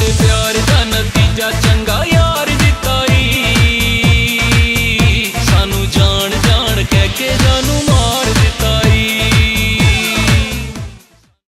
ਸਾਡੇ ਪਿਆਰ ਦਾ ਨਤੀਜਾ ਚੰਗਾ ਯਾਰ ਦਿੱਤਾਈ ਸਾਨੂੰ ਜਾਣ ਜਾਣ ਕਹਿ ਕੇ ਜਾਨੂ ਮਾਰ